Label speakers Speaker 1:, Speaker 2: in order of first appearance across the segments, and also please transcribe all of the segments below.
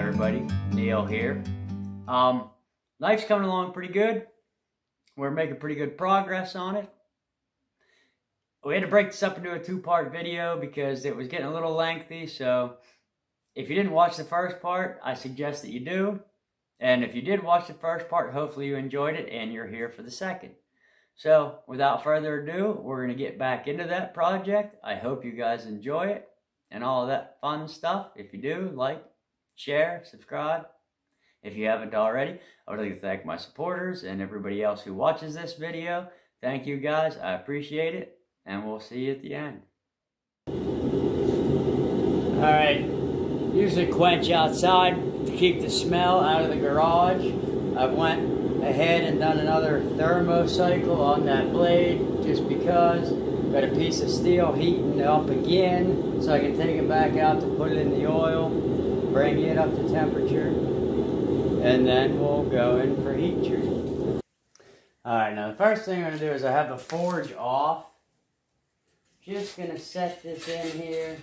Speaker 1: everybody, Neil here. Um, life's coming along pretty good. We're making pretty good progress on it. We had to break this up into a two-part video because it was getting a little lengthy, so if you didn't watch the first part, I suggest that you do. And if you did watch the first part, hopefully you enjoyed it and you're here for the second. So, without further ado, we're going to get back into that project. I hope you guys enjoy it and all that fun stuff. If you do, like, share, subscribe. If you haven't already, I would like to thank my supporters and everybody else who watches this video. Thank you guys. I appreciate it. And we'll see you at the end. Alright, use a quench outside to keep the smell out of the garage. I've went ahead and done another thermocycle on that blade just because. Got a piece of steel heating up again so I can take it back out to put it in the oil, bring it up to temperature, and then we'll go in for heat treat. Alright, now the first thing I'm going to do is I have the forge off. Just going to set this in here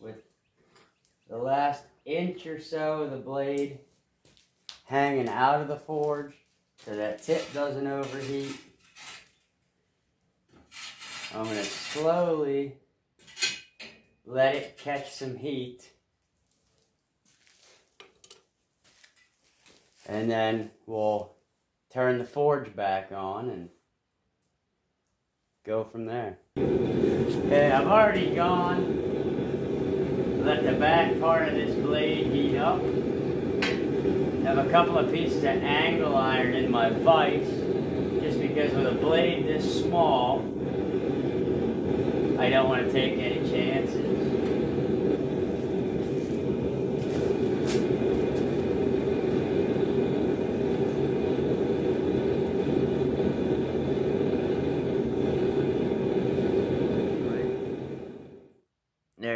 Speaker 1: with the last inch or so of the blade hanging out of the forge so that tip doesn't overheat. I'm going to slowly let it catch some heat. And then we'll turn the forge back on and go from there. Okay, I've already gone. Let the back part of this blade heat up. Have a couple of pieces of angle iron in my vise, just because with a blade this small, I don't want to take any chances.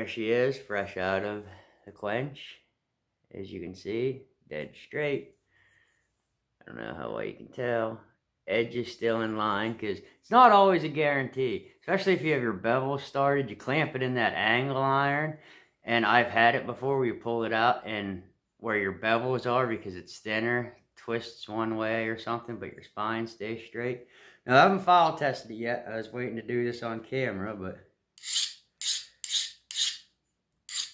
Speaker 1: There she is, fresh out of the quench. As you can see, dead straight. I don't know how well you can tell. Edge is still in line because it's not always a guarantee. Especially if you have your bevel started, you clamp it in that angle iron. And I've had it before where you pull it out and where your bevels are because it's thinner, twists one way or something, but your spine stays straight. Now, I haven't file tested it yet. I was waiting to do this on camera, but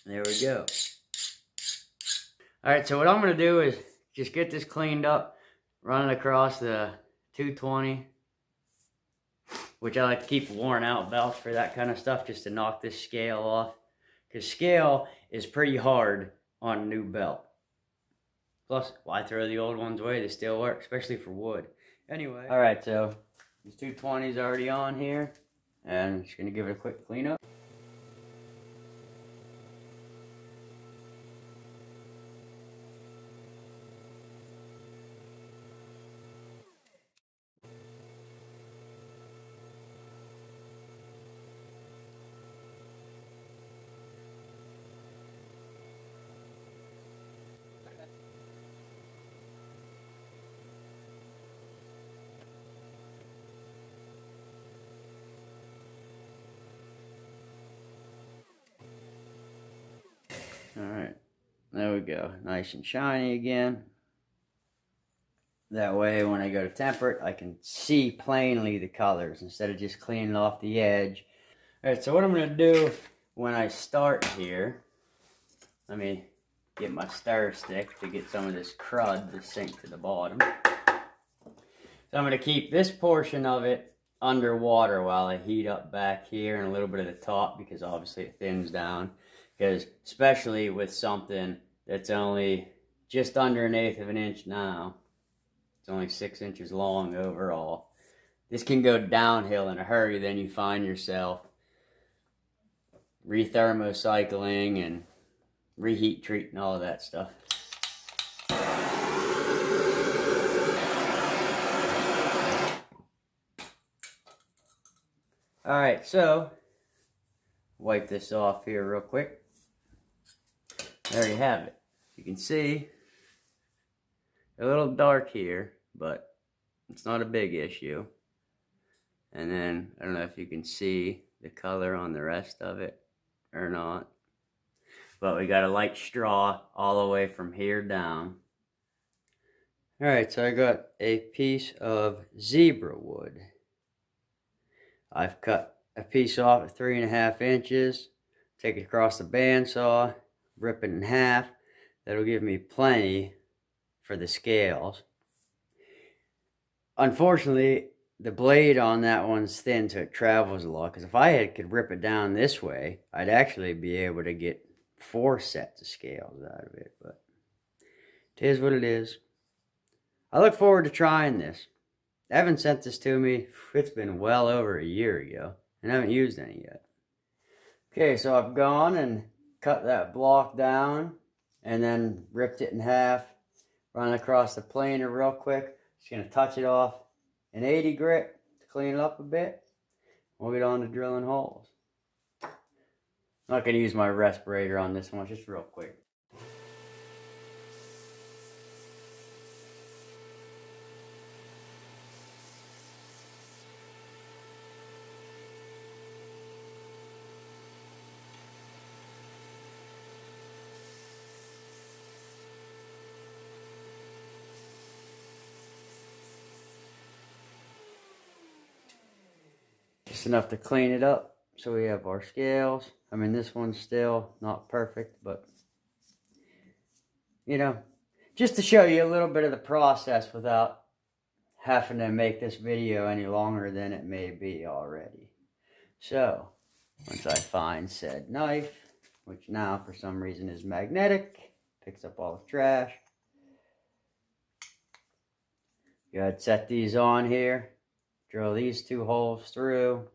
Speaker 1: there we go. All right, so what I'm going to do is just get this cleaned up, run it across the 220, which I like to keep worn out belts for that kind of stuff just to knock this scale off. Because scale is pretty hard on a new belt. Plus, why throw the old ones away? They still work, especially for wood. Anyway. All right, so this 220 is already on here. And I'm just going to give it a quick cleanup. There we go. Nice and shiny again. That way, when I go to temper it, I can see plainly the colors instead of just cleaning off the edge. Alright, so what I'm going to do when I start here, let me get my stir stick to get some of this crud to sink to the bottom. So I'm going to keep this portion of it underwater while I heat up back here and a little bit of the top because obviously it thins down. Because especially with something that's only just under an eighth of an inch now, it's only six inches long overall. This can go downhill in a hurry, then you find yourself re-thermocycling and reheat treating all of that stuff. Alright, so wipe this off here real quick. There you have it. You can see a little dark here, but it's not a big issue. And then, I don't know if you can see the color on the rest of it or not. but we got a light straw all the way from here down. All right, so I got a piece of zebra wood. I've cut a piece off at three and a half inches, take it across the bandsaw, rip it in half. That'll give me plenty for the scales. Unfortunately, the blade on that one's thin, so it travels a lot. Because if I had, could rip it down this way, I'd actually be able to get four sets of scales out of it. But it is what it is. I look forward to trying this. Evan sent this to me, it's been well over a year ago, and I haven't used any yet. Okay, so I've gone and cut that block down, and then ripped it in half, run across the planer real quick. Just gonna touch it off an 80 grit to clean it up a bit. We'll get on to drilling holes. I'm not gonna use my respirator on this one, just real quick. Enough to clean it up. So we have our scales. I mean, this one's still not perfect, but, you know, just to show you a little bit of the process without having to make this video any longer than it may be already. So, once I find said knife, which now for some reason is magnetic, picks up all the trash. Go ahead, set these on here. Drill these two holes through,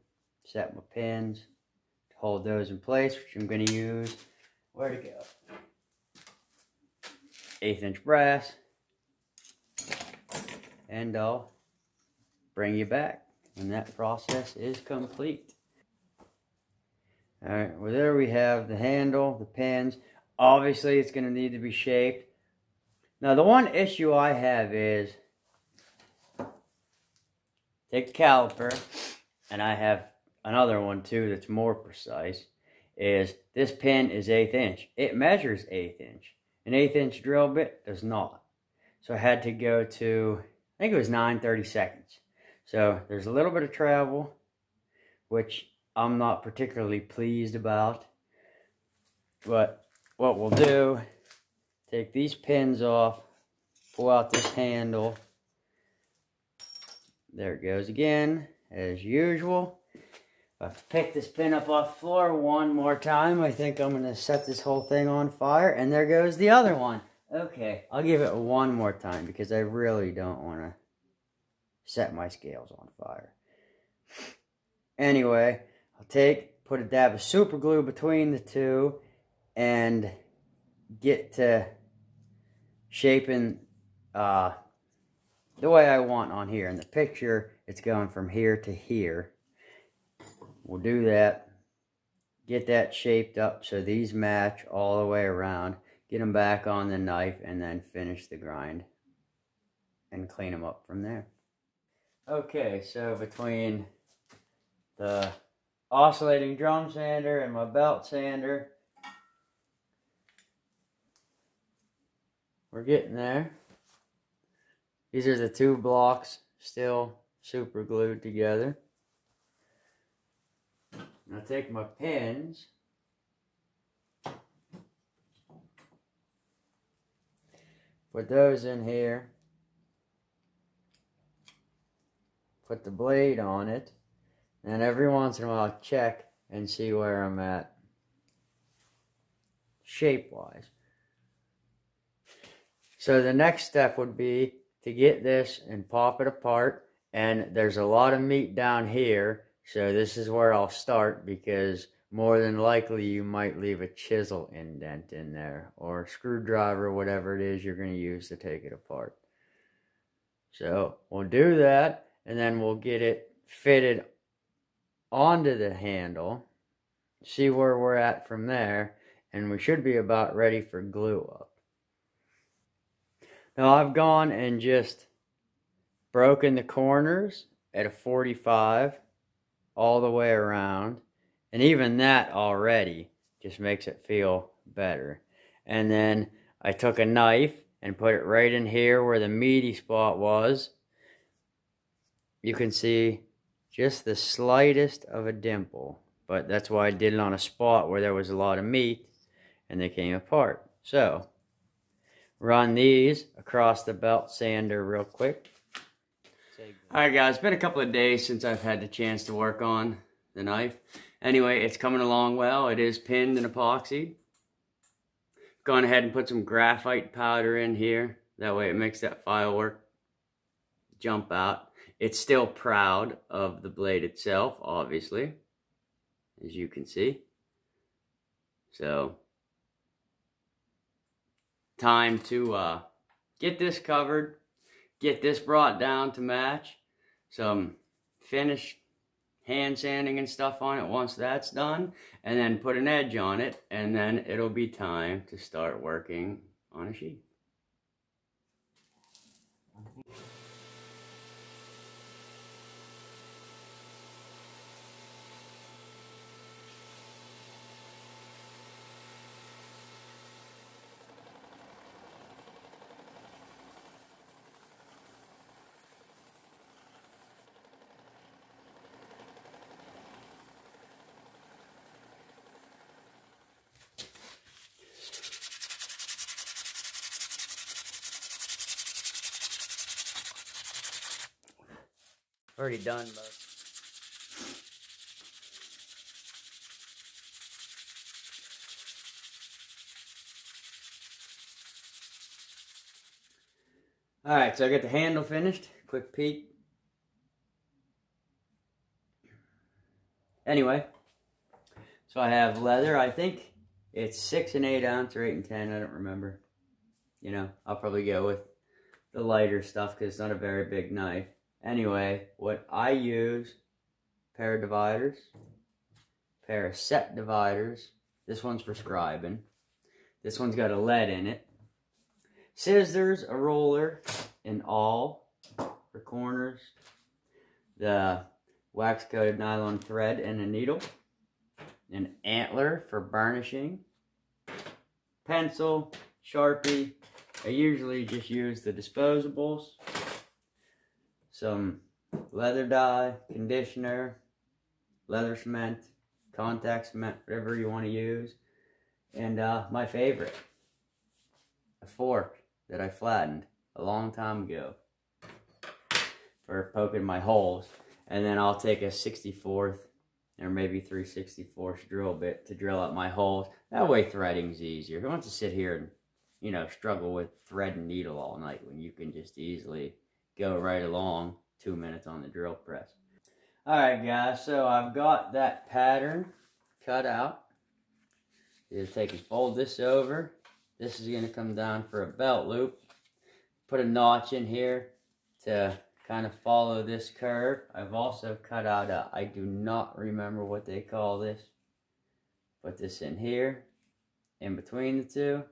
Speaker 1: set my pins, to hold those in place, which I'm going to use, where to go? Eighth inch brass, and I'll bring you back when that process is complete. Alright, well there we have the handle, the pins. Obviously it's going to need to be shaped. Now the one issue I have is take the caliper, and I have another one too that's more precise, is this pin is eighth inch. It measures eighth inch. An eighth inch drill bit does not. So I had to go to, I think it was 930 seconds. So there's a little bit of travel, which I'm not particularly pleased about. But what we'll do, take these pins off, pull out this handle, there it goes again, as usual. If I pick this pin up off the floor one more time, I think I'm going to set this whole thing on fire. And there goes the other one. Okay, I'll give it one more time because I really don't want to set my scales on fire. Anyway, I'll take, put a dab of super glue between the two and get to shaping uh, the way I want on here. In the picture, it's going from here to here. We'll do that. Get that shaped up so these match all the way around. Get them back on the knife and then finish the grind. And clean them up from there. Okay, so between the oscillating drum sander and my belt sander, we're getting there. These are the two blocks still super glued together. I take my pins put those in here. Put the blade on it. And every once in a while check and see where I'm at. Shape wise so the next step would be to get this and pop it apart. And there's a lot of meat down here. So this is where I'll start because more than likely you might leave a chisel indent in there or screwdriver, whatever it is you're going to use to take it apart. So we'll do that and then we'll get it fitted onto the handle, see where we're at from there, and we should be about ready for glue up. Now I've gone and just broken the corners at a 45 all the way around. And even that already just makes it feel better. And then I took a knife and put it right in here where the meaty spot was. You can see just the slightest of a dimple, but that's why I did it on a spot where there was a lot of meat and they came apart. So, run these across the belt sander real quick. Alright guys, it's been a couple of days since I've had the chance to work on the knife. Anyway, it's coming along well. It is pinned and epoxy. Gone ahead and put some graphite powder in here. That way it makes that file work jump out. It's still proud of the blade itself, obviously, as you can see. So, time to uh, get this covered, get this brought down to match, some finish hand sanding and stuff on it once that's done, and then put an edge on it, and then it'll be time to start working on a sheath. Already done most. Alright, so I got the handle finished. Quick peek. Anyway, so I have leather. I think it's 6 and 8 ounce or 8 and 10. I don't remember. You know, I'll probably go with the lighter stuff because it's not a very big knife. Anyway, what I use, pair of dividers, pair of set dividers. This one's for scribing. This one's got a lead in it. Scissors, a roller, an awl for corners. The wax coated nylon thread and a needle. An antler for burnishing. Pencil, Sharpie. I usually just use the disposables some leather dye, conditioner, leather cement, contact cement, whatever you want to use. And uh, my favorite, a fork that I flattened a long time ago for poking my holes. And then I'll take a 64th or maybe 364th drill bit to drill out my holes. That way threading's easier. Who wants to sit here and, you know, struggle with thread and needle all night when you can just easily go right along two minutes on the drill press. Alright guys, so I've got that pattern cut out. Just take and fold this over. This is going to come down for a belt loop. Put a notch in here to kind of follow this curve. I've also cut out a, I do not remember what they call this. Put this in here, in between the two.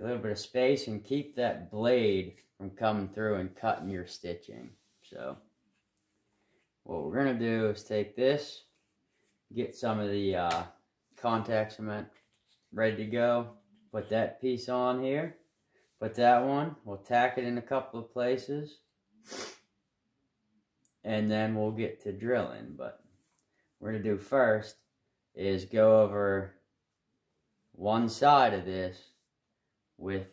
Speaker 1: A little bit of space and keep that blade from coming through and cutting your stitching. So what we're going to do is take this, get some of the uh, contact cement ready to go, put that piece on here, put that one, we'll tack it in a couple of places, and then we'll get to drilling. But we're going to do first is go over one side of this with,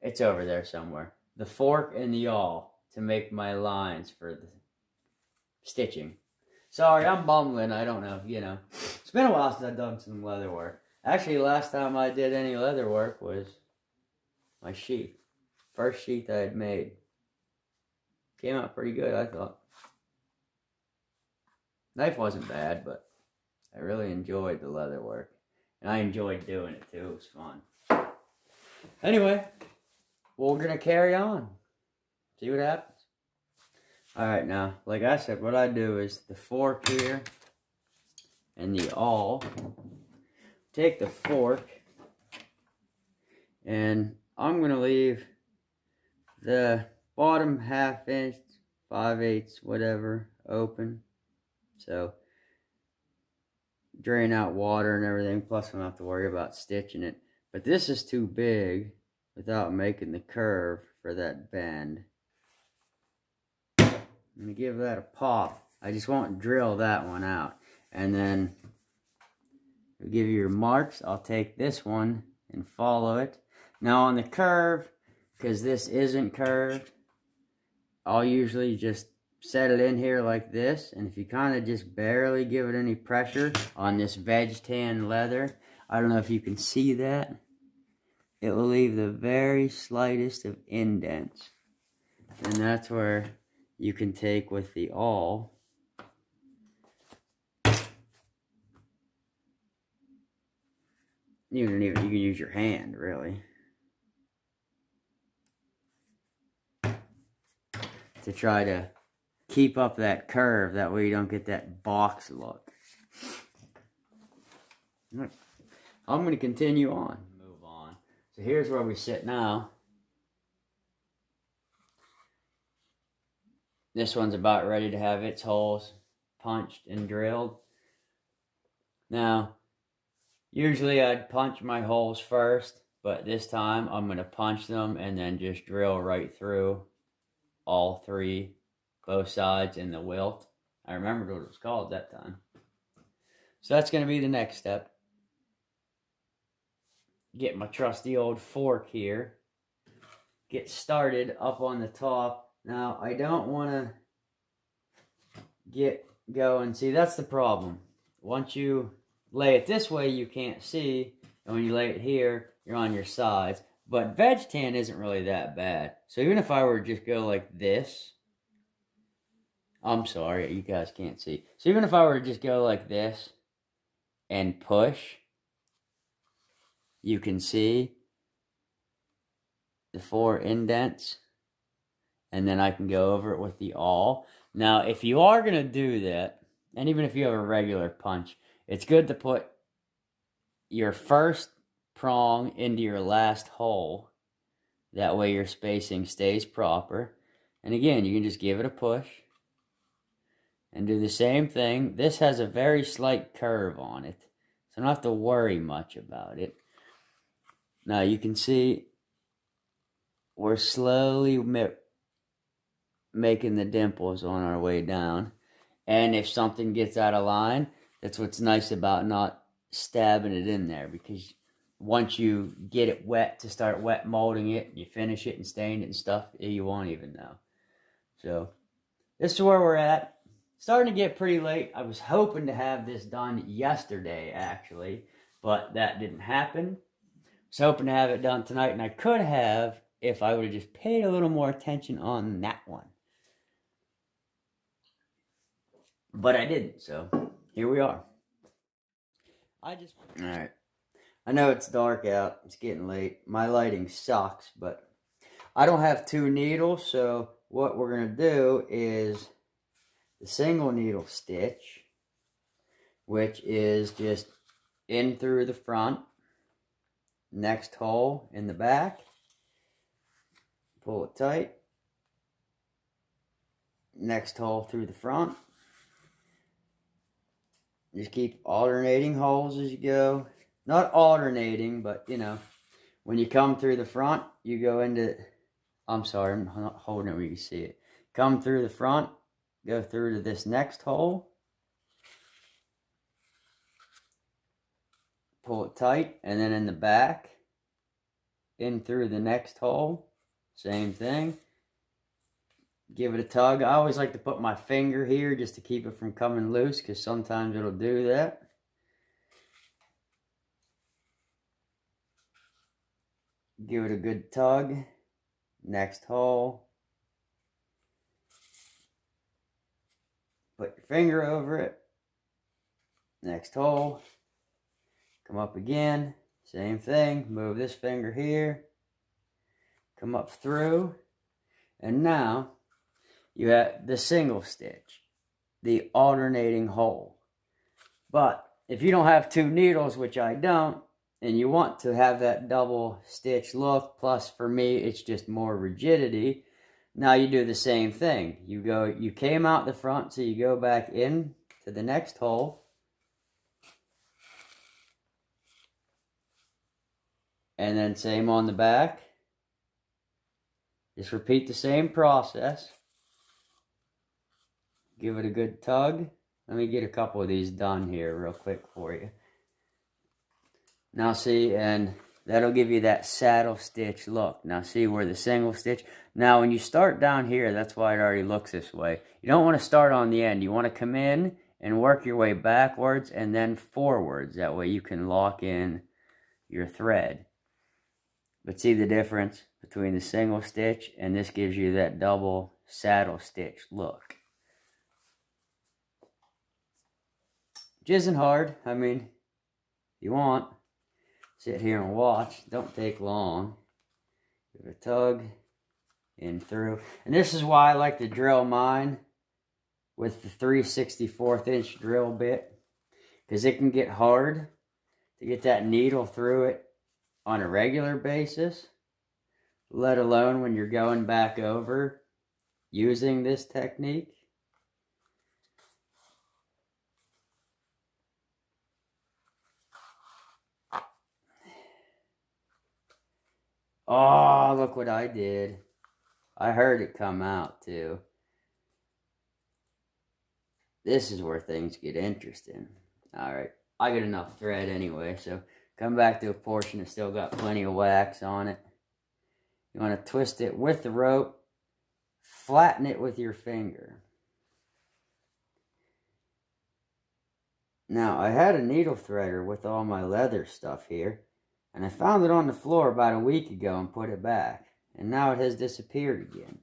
Speaker 1: it's over there somewhere, the fork and the awl to make my lines for the stitching. Sorry, I'm bumbling. I don't know. You know, it's been a while since I've done some leather work. Actually, last time I did any leather work was my sheath. First sheath I had made. Came out pretty good, I thought. Knife wasn't bad, but I really enjoyed the leather work. And I enjoyed doing it too. It was fun. Anyway, we're going to carry on. See what happens. Alright, now, like I said, what I do is the fork here and the awl. Take the fork and I'm going to leave the bottom half inch, 5 eighths, whatever, open. So, drain out water and everything. Plus, I don't have to worry about stitching it. But this is too big without making the curve for that bend. I'm going to give that a pop. I just won't drill that one out. And then give you your marks. I'll take this one and follow it. Now on the curve, because this isn't curved, I'll usually just set it in here like this. And if you kind of just barely give it any pressure on this veg tan leather, I don't know if you can see that. It will leave the very slightest of indents. And that's where you can take with the awl. You can even you can use your hand really. To try to keep up that curve. That way you don't get that box look. I'm going to continue on. So here's where we sit now. This one's about ready to have its holes punched and drilled. Now, usually I'd punch my holes first, but this time I'm going to punch them and then just drill right through all three both sides in the welt. I remembered what it was called that time. So that's going to be the next step. Get my trusty old fork here. Get started up on the top. Now, I don't want to get going. See, that's the problem. Once you lay it this way, you can't see. And when you lay it here, you're on your sides. But veg tan isn't really that bad. So even if I were to just go like this, I'm sorry, you guys can't see. So even if I were to just go like this and push, you can see the four indents. And then I can go over it with the awl. Now, if you are going to do that, and even if you have a regular punch, it's good to put your first prong into your last hole. That way your spacing stays proper. And again, you can just give it a push and do the same thing. This has a very slight curve on it, so I don't have to worry much about it. Now you can see we're slowly making the dimples on our way down. And if something gets out of line, that's what's nice about not stabbing it in there because once you get it wet to start wet molding it, you finish it and stain it and stuff, eh, you won't even know. So this is where we're at starting to get pretty late. I was hoping to have this done yesterday, actually, but that didn't happen. I was hoping to have it done tonight, and I could have if I would have just paid a little more attention on that one. But I didn't, so here we are. I just... Alright. I know it's dark out. It's getting late. My lighting sucks, but I don't have two needles, so what we're going to do is the single needle stitch, which is just in through the front, next hole in the back, pull it tight, next hole through the front, just keep alternating holes as you go, not alternating, but you know, when you come through the front, you go into, I'm sorry, I'm not holding it where you see it, come through the front, go through to this next hole. Pull it tight, and then in the back, in through the next hole, same thing. Give it a tug. I always like to put my finger here just to keep it from coming loose because sometimes it'll do that. Give it a good tug. Next hole. Put your finger over it. Next hole. Come up again. Same thing. Move this finger here. Come up through. And now you have the single stitch. The alternating hole. But if you don't have two needles, which I don't, and you want to have that double stitch look, plus for me it's just more rigidity, now you do the same thing. You go, you came out the front, so you go back in to the next hole. And then same on the back. Just repeat the same process. Give it a good tug. Let me get a couple of these done here real quick for you. Now see, and that'll give you that saddle stitch look. Now see where the single stitch, now when you start down here, that's why it already looks this way. You don't want to start on the end. You want to come in and work your way backwards and then forwards. That way you can lock in your thread. But see the difference between the single stitch and this gives you that double saddle stitch look. Which isn't hard. I mean, you want, sit here and watch. Don't take long. Give it a tug in through. And this is why I like to drill mine with the 3 64th inch drill bit. Because it can get hard to get that needle through it on a regular basis. Let alone when you're going back over using this technique. Oh, look what I did. I heard it come out too. This is where things get interesting. Alright, I got enough thread anyway, so come back to a portion that's still got plenty of wax on it. You want to twist it with the rope, flatten it with your finger. Now, I had a needle threader with all my leather stuff here, and I found it on the floor about a week ago and put it back and now it has disappeared again.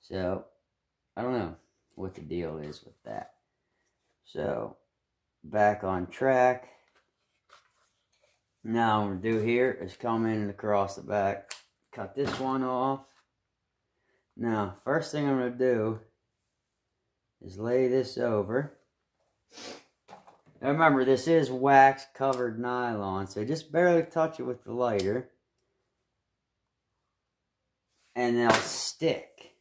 Speaker 1: So, I don't know what the deal is with that. So, back on track. Now, what I'm gonna do here is come in across the back, cut this one off. Now, first thing I'm going to do is lay this over. Now remember, this is wax covered nylon, so just barely touch it with the lighter and they'll stick.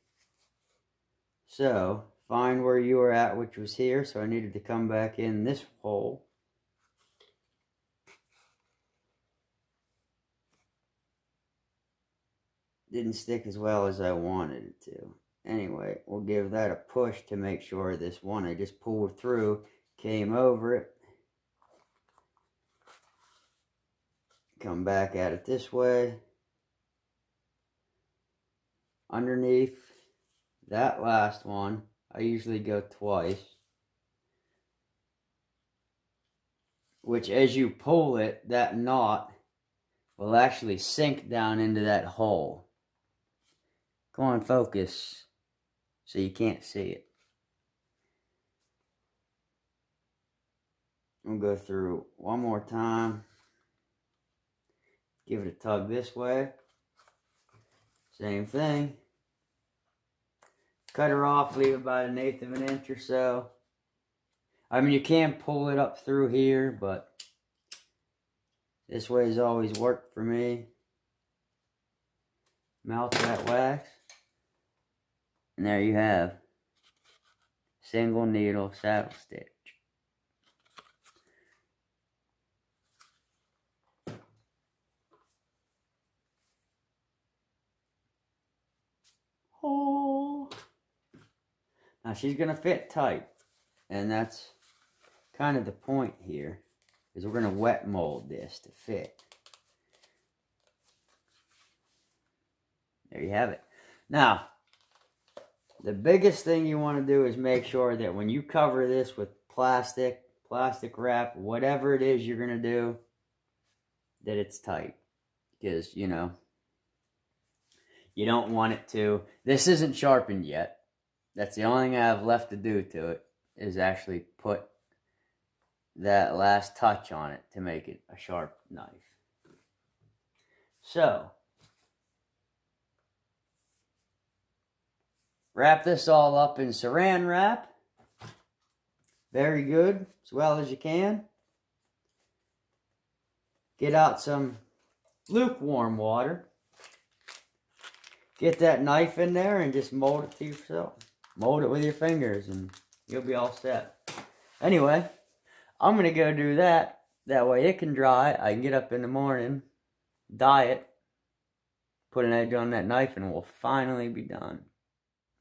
Speaker 1: So, find where you were at, which was here. So I needed to come back in this hole. Didn't stick as well as I wanted it to. Anyway, we'll give that a push to make sure this one I just pulled through came over it. Come back at it this way underneath that last one, I usually go twice. Which as you pull it, that knot will actually sink down into that hole. On, focus so you can't see it. We'll go through one more time. Give it a tug this way. Same thing. Cut her off, leave about an eighth of an inch or so. I mean, you can pull it up through here, but this way has always worked for me. Melt that wax. And there you have single needle saddle stitch. Oh. Now she's going to fit tight. And that's kind of the point here. Is we're going to wet mold this to fit. There you have it. Now, the biggest thing you want to do is make sure that when you cover this with plastic, plastic wrap, whatever it is you're going to do, that it's tight. Because, you know, you don't want it to. This isn't sharpened yet. That's the only thing I have left to do to it is actually put that last touch on it to make it a sharp knife. So, wrap this all up in saran wrap. Very good, as well as you can. Get out some lukewarm water get that knife in there and just mold it to yourself. Mold it with your fingers and you'll be all set. Anyway, I'm going to go do that. That way it can dry. I can get up in the morning dye it, put an edge on that knife, and we'll finally be done.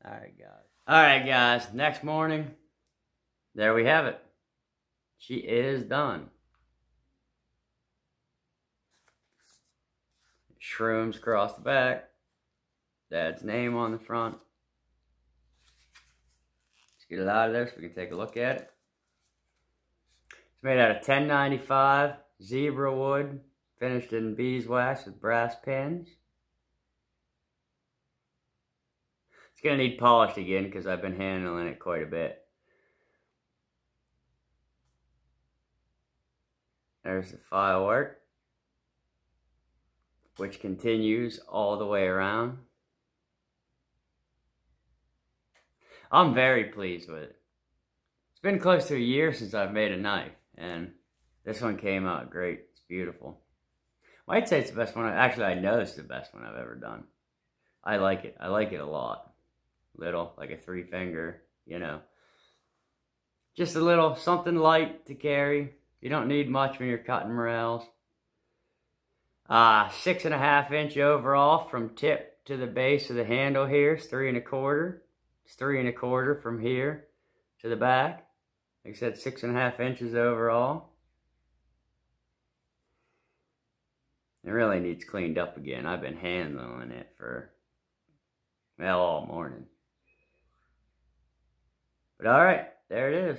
Speaker 1: All right, guys. All right, guys. Next morning, there we have it. She is done. Shrooms across the back. Dad's name on the front. Let's get it out of there so we can take a look at it. It's made out of 1095 zebra wood, finished in beeswax with brass pins. It's going to need polished again because I've been handling it quite a bit. There's the file work, which continues all the way around. I'm very pleased with it. It's been close to a year since I've made a knife, and this one came out great. It's beautiful. I'd say it's the best one. Actually, I know it's the best one I've ever done. I like it. I like it a lot. Little, like a three finger, you know. Just a little something light to carry. You don't need much when you're cutting morels. Uh, six and a half inch overall from tip to the base of the handle here. It's three and a quarter. It's three and a quarter from here to the back. Like I said, six and a half inches overall. It really needs cleaned up again. I've been handling it for, well, all morning. But alright, there it is.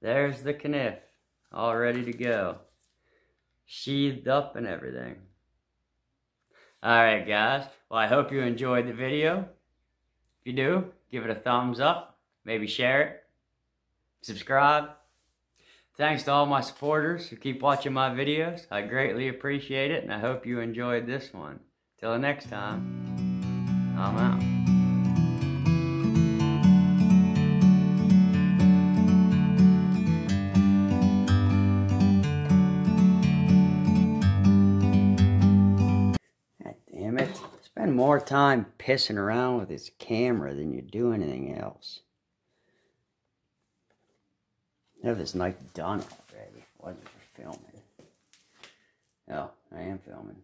Speaker 1: There's the kniff, all ready to go. Sheathed up and everything. Alright guys, well I hope you enjoyed the video. If you do, give it a thumbs up, maybe share it, subscribe. Thanks to all my supporters who keep watching my videos. I greatly appreciate it and I hope you enjoyed this one. Till the next time, I'm out. Time pissing around with this camera than you do anything else. I have this knife done already. It wasn't for filming. Oh, I am filming.